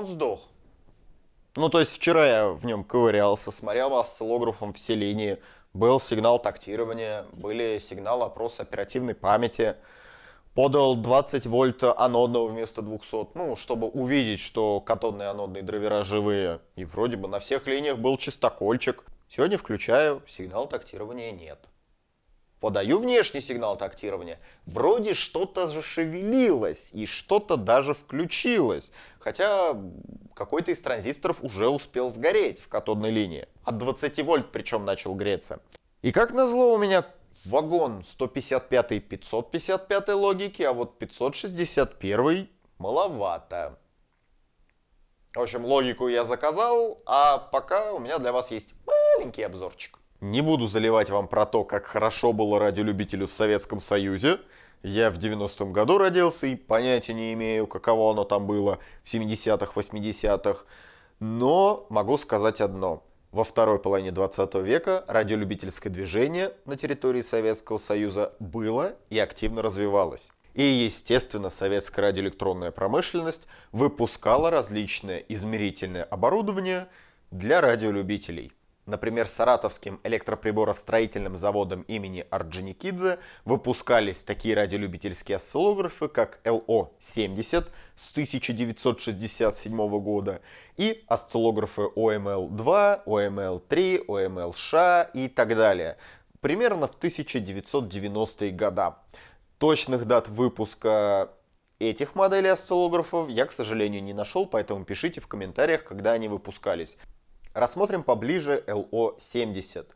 он сдох. Ну, то есть вчера я в нем ковырялся, смотрел осциллографом все линии, был сигнал тактирования, были сигналы опроса оперативной памяти, подал 20 вольт анодного вместо 200, ну, чтобы увидеть, что катодные анодные драйвера живые. И вроде бы на всех линиях был чистокольчик. Сегодня включаю, сигнал тактирования нет. Подаю внешний сигнал тактирования. Вроде что-то зашевелилось и что-то даже включилось. Хотя какой-то из транзисторов уже успел сгореть в катодной линии. От 20 вольт причем начал греться. И как назло у меня вагон 155 и 555 логики, а вот 561 маловато. В общем, логику я заказал, а пока у меня для вас есть маленький обзорчик. Не буду заливать вам про то, как хорошо было радиолюбителю в Советском Союзе. Я в 90-м году родился и понятия не имею, каково оно там было в 70-х, 80-х. Но могу сказать одно. Во второй половине 20 века радиолюбительское движение на территории Советского Союза было и активно развивалось. И, естественно, советская радиоэлектронная промышленность выпускала различное измерительное оборудование для радиолюбителей – Например, Саратовским электроприборостроительным заводом имени Орджоникидзе выпускались такие радиолюбительские осциллографы, как ЛО-70 с 1967 года и осциллографы ОМЛ-2, ОМЛ-3, ОМЛ-ША и так далее. Примерно в 1990-е годы. Точных дат выпуска этих моделей осциллографов я, к сожалению, не нашел, поэтому пишите в комментариях, когда они выпускались. Рассмотрим поближе LO70.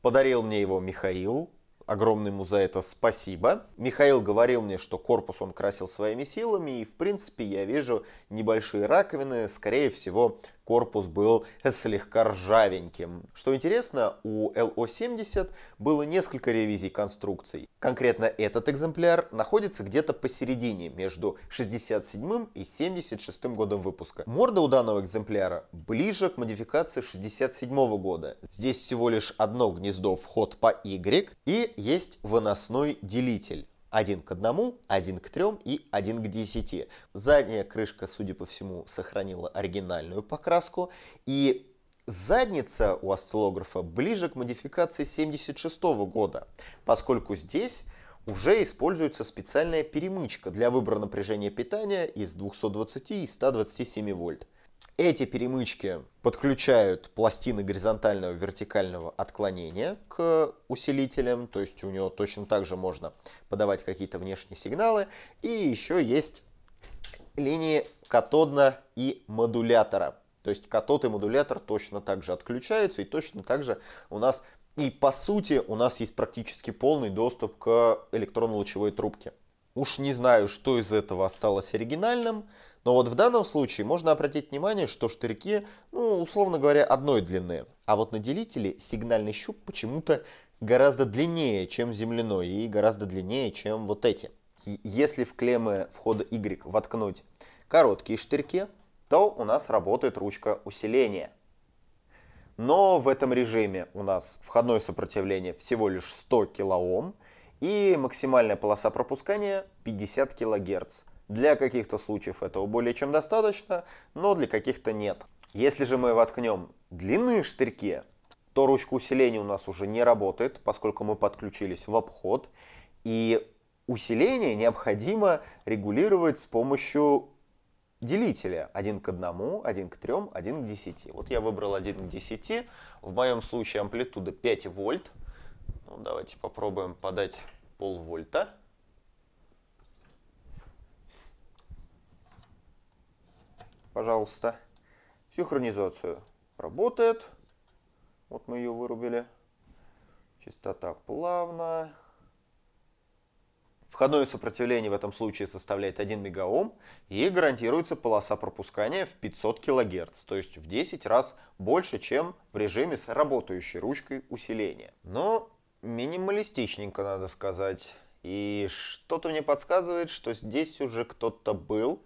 Подарил мне его Михаил. Огромное ему за это спасибо. Михаил говорил мне, что корпус он красил своими силами, и в принципе я вижу небольшие раковины, скорее всего корпус был слегка ржавеньким. Что интересно, у LO70 было несколько ревизий конструкций. Конкретно этот экземпляр находится где-то посередине между 67 и 76 годом выпуска. Морда у данного экземпляра ближе к модификации 67 года. Здесь всего лишь одно гнездо вход по Y и есть выносной делитель. Один к одному, один к трем и один к десяти. Задняя крышка, судя по всему, сохранила оригинальную покраску. И задница у осциллографа ближе к модификации 76 года, поскольку здесь уже используется специальная перемычка для выбора напряжения питания из 220 и 127 вольт. Эти перемычки подключают пластины горизонтального и вертикального отклонения к усилителям, то есть у него точно так же можно подавать какие-то внешние сигналы. И еще есть линии катодно и модулятора. То есть катод и модулятор точно так же отключаются и точно так же у нас и по сути у нас есть практически полный доступ к электронно-лучевой трубке. Уж не знаю, что из этого осталось оригинальным, но вот в данном случае можно обратить внимание, что штырьки, ну, условно говоря, одной длины. А вот на делителе сигнальный щуп почему-то гораздо длиннее, чем земляной, и гораздо длиннее, чем вот эти. Если в клеммы входа Y воткнуть короткие штырьки, то у нас работает ручка усиления. Но в этом режиме у нас входное сопротивление всего лишь 100 кОм и максимальная полоса пропускания 50 кГц. Для каких-то случаев этого более чем достаточно, но для каких-то нет. Если же мы воткнем длинные штырьки, то ручка усиления у нас уже не работает, поскольку мы подключились в обход. И усиление необходимо регулировать с помощью делителя 1 к 1, 1 к 3, 1 к 10. Вот я выбрал 1 к 10. В моем случае амплитуда 5 вольт. Ну, давайте попробуем подать полвольта. Пожалуйста. Синхронизацию работает. Вот мы ее вырубили. Частота плавно. Входное сопротивление в этом случае составляет 1 мегаом и гарантируется полоса пропускания в 500 кГц, то есть в 10 раз больше, чем в режиме с работающей ручкой усиления. Но минималистичненько, надо сказать. И что-то мне подсказывает, что здесь уже кто-то был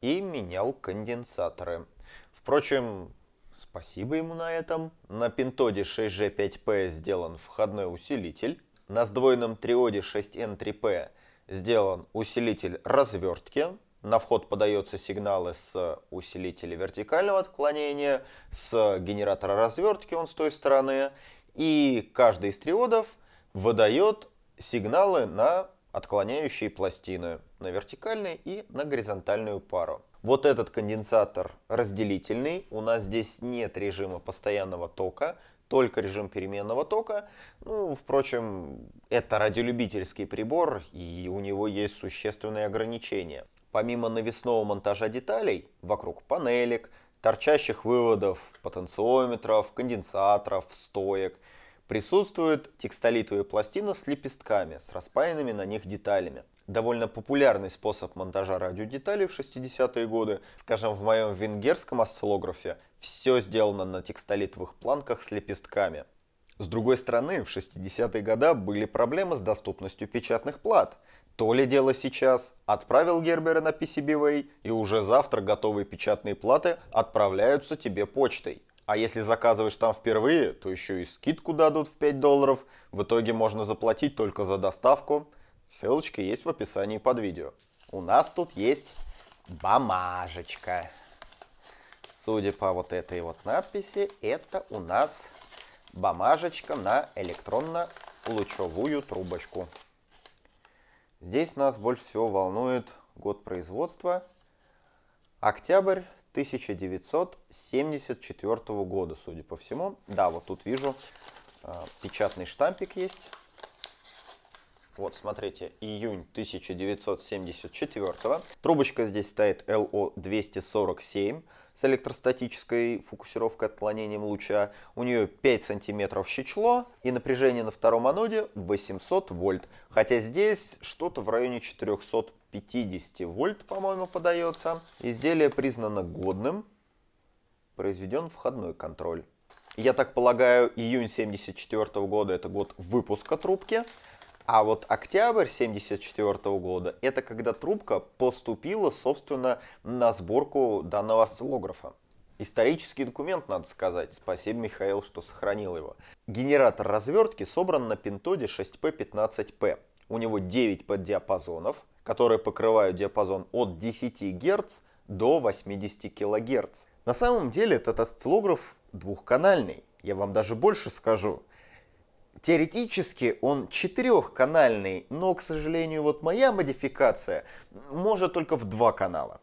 и менял конденсаторы. Впрочем, спасибо ему на этом. На пинтоде 6G5P сделан входной усилитель. На сдвоенном триоде 6N3P сделан усилитель развертки. На вход подается сигналы с усилителя вертикального отклонения, с генератора развертки, он с той стороны. И каждый из триодов выдает сигналы на отклоняющие пластины, на вертикальную и на горизонтальную пару. Вот этот конденсатор разделительный, у нас здесь нет режима постоянного тока, только режим переменного тока. Ну, впрочем, это радиолюбительский прибор, и у него есть существенные ограничения. Помимо навесного монтажа деталей вокруг панелек, торчащих выводов, потенциометров, конденсаторов, стоек, присутствует текстолитовая пластина с лепестками, с распаянными на них деталями довольно популярный способ монтажа радиодеталей в 60-е годы. Скажем, в моем венгерском осциллографе все сделано на текстолитовых планках с лепестками. С другой стороны, в 60-е годы были проблемы с доступностью печатных плат. То ли дело сейчас. Отправил Гербера на PCBWay, и уже завтра готовые печатные платы отправляются тебе почтой. А если заказываешь там впервые, то еще и скидку дадут в 5 долларов. В итоге можно заплатить только за доставку. Ссылочка есть в описании под видео. У нас тут есть бумажечка. Судя по вот этой вот надписи, это у нас бумажечка на электронно-лучевую трубочку. Здесь нас больше всего волнует год производства. Октябрь 1974 года, судя по всему. Да, вот тут вижу, э, печатный штампик есть. Вот, смотрите, июнь 1974. Трубочка здесь стоит LO247 с электростатической фокусировкой отклонением луча. У нее 5 сантиметров щечло и напряжение на втором аноде 800 вольт. Хотя здесь что-то в районе 450 вольт, по-моему, подается. Изделие признано годным. Произведен входной контроль. Я так полагаю, июнь 1974 года это год выпуска трубки. А вот октябрь 1974 года, это когда трубка поступила, собственно, на сборку данного осциллографа. Исторический документ, надо сказать. Спасибо, Михаил, что сохранил его. Генератор развертки собран на пинтоде 6P15P. У него 9 поддиапазонов, которые покрывают диапазон от 10 Гц до 80 кГц. На самом деле этот осциллограф двухканальный. Я вам даже больше скажу. Теоретически он четырехканальный, но, к сожалению, вот моя модификация может только в два канала.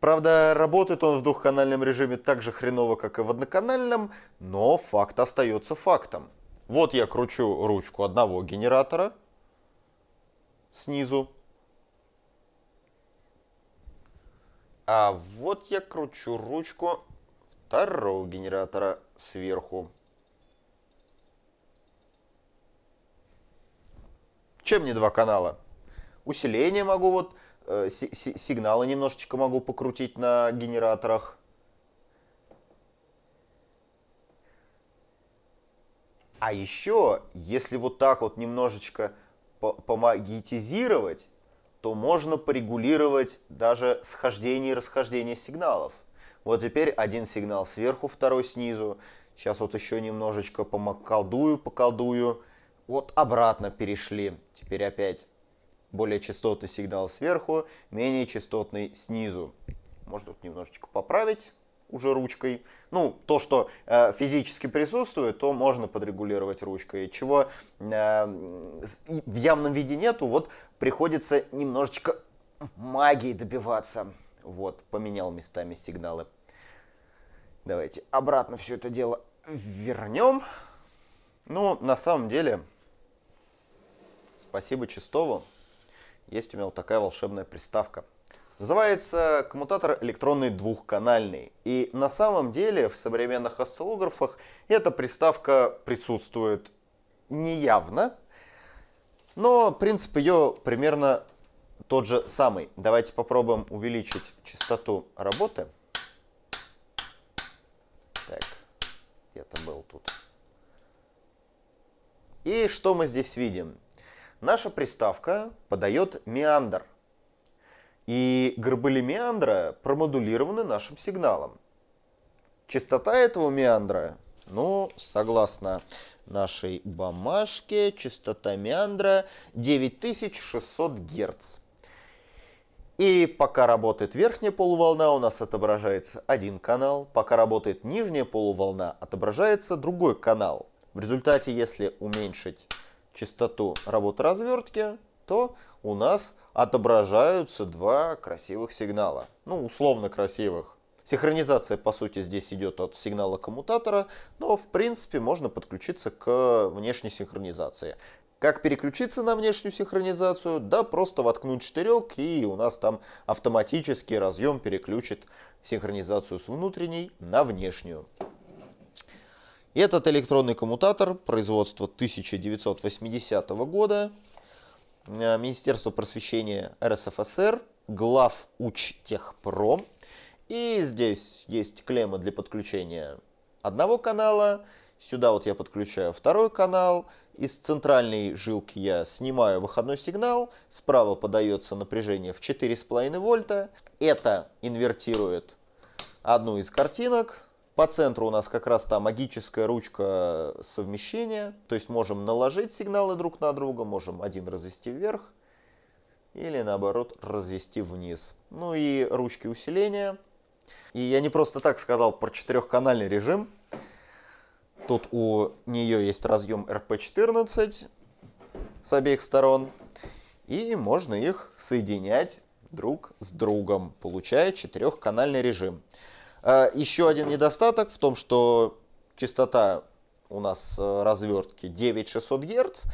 Правда, работает он в двухканальном режиме так же хреново, как и в одноканальном, но факт остается фактом. Вот я кручу ручку одного генератора снизу. А вот я кручу ручку второго генератора сверху. Чем не два канала? Усиление могу вот, э, сигналы немножечко могу покрутить на генераторах. А еще, если вот так вот немножечко помагнетизировать, то можно порегулировать даже схождение и расхождение сигналов. Вот теперь один сигнал сверху, второй снизу. Сейчас вот еще немножечко помаколдую, поколдую. Вот обратно перешли. Теперь опять более частотный сигнал сверху, менее частотный снизу. Можно тут немножечко поправить уже ручкой. Ну, то, что э, физически присутствует, то можно подрегулировать ручкой. Чего э, в явном виде нету, вот приходится немножечко магии добиваться. Вот, поменял местами сигналы. Давайте обратно все это дело вернем. Ну, на самом деле, Спасибо Чистову. Есть у меня вот такая волшебная приставка. Называется коммутатор электронный двухканальный. И на самом деле в современных осциллографах эта приставка присутствует неявно. Но принцип ее примерно тот же самый. Давайте попробуем увеличить частоту работы. Так, где-то был тут. И что мы здесь видим? наша приставка подает меандр. И горбыли меандра промодулированы нашим сигналом. Частота этого меандра, ну, согласно нашей бумажке, частота меандра 9600 Гц. И пока работает верхняя полуволна, у нас отображается один канал. Пока работает нижняя полуволна, отображается другой канал. В результате, если уменьшить частоту работы развертки, то у нас отображаются два красивых сигнала. Ну, условно красивых. Синхронизация, по сути, здесь идет от сигнала коммутатора, но, в принципе, можно подключиться к внешней синхронизации. Как переключиться на внешнюю синхронизацию? Да, просто воткнуть штырек, и у нас там автоматически разъем переключит синхронизацию с внутренней на внешнюю. Этот электронный коммутатор производства 1980 года, э, Министерство просвещения РСФСР, глав Учтехпром. И здесь есть клемма для подключения одного канала. Сюда вот я подключаю второй канал. Из центральной жилки я снимаю выходной сигнал. Справа подается напряжение в 4,5 вольта. Это инвертирует одну из картинок. По центру у нас как раз та магическая ручка совмещения. То есть можем наложить сигналы друг на друга, можем один развести вверх или наоборот развести вниз. Ну и ручки усиления. И я не просто так сказал про четырехканальный режим. Тут у нее есть разъем RP14 с обеих сторон. И можно их соединять друг с другом, получая четырехканальный режим. А, еще один недостаток в том, что частота у нас э, развертки 9600 Гц.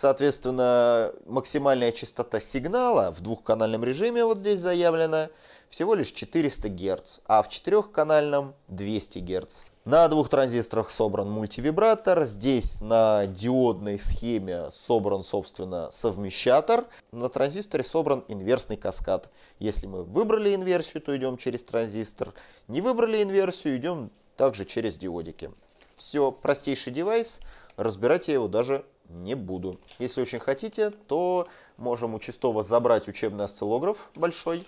Соответственно, максимальная частота сигнала в двухканальном режиме вот здесь заявлена всего лишь 400 Гц, а в четырехканальном 200 Гц. На двух транзисторах собран мультивибратор. Здесь на диодной схеме собран, собственно, совмещатор. На транзисторе собран инверсный каскад. Если мы выбрали инверсию, то идем через транзистор. Не выбрали инверсию, идем также через диодики. Все, простейший девайс. Разбирать я его даже не буду. Если очень хотите, то можем участково забрать учебный осциллограф большой,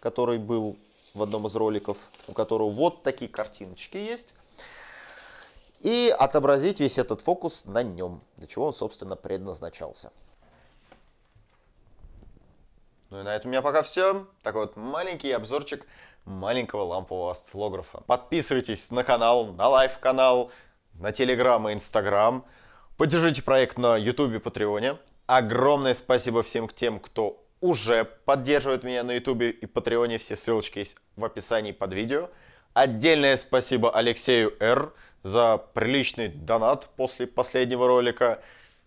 который был в одном из роликов, у которого вот такие картиночки есть. И отобразить весь этот фокус на нем, для чего он, собственно, предназначался. Ну и на этом у меня пока все. Такой вот маленький обзорчик маленького лампового осциллографа. Подписывайтесь на канал, на live-канал, на Телеграм и Инстаграм. Поддержите проект на и Патреоне. Огромное спасибо всем тем, кто уже поддерживает меня на Ютубе и Патреоне. Все ссылочки есть в описании под видео. Отдельное спасибо Алексею Р. за приличный донат после последнего ролика.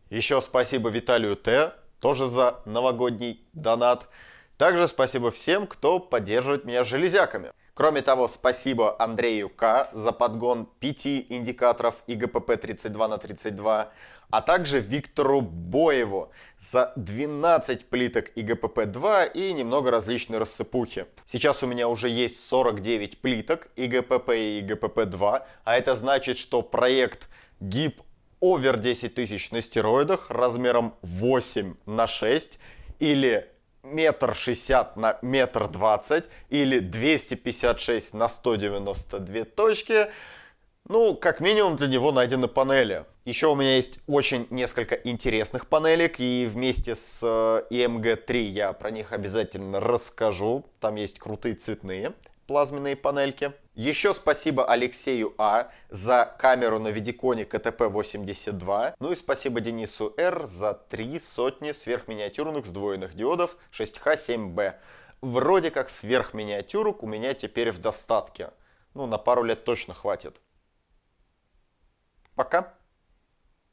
Еще спасибо Виталию Т. тоже за новогодний донат. Также спасибо всем, кто поддерживает меня железяками. Кроме того, спасибо Андрею К. за подгон 5 индикаторов ИГПП 32 на 32, а также Виктору Боеву за 12 плиток ИГПП-2 и немного различной рассыпухи. Сейчас у меня уже есть 49 плиток ИГПП и ИГПП-2, а это значит, что проект ГИП овер 10 тысяч на стероидах размером 8 на 6 или метр шестьдесят на метр двадцать или 256 на 192 точки – ну, как минимум для него найдены панели. Еще у меня есть очень несколько интересных панелек, и вместе с EMG3 э, я про них обязательно расскажу. Там есть крутые цветные плазменные панельки. Еще спасибо Алексею А за камеру на видиконе КТП-82. Ну и спасибо Денису Р за три сотни сверхминиатюрных сдвоенных диодов 6Х7Б. Вроде как сверхминиатюрок у меня теперь в достатке. Ну, на пару лет точно хватит. Пока.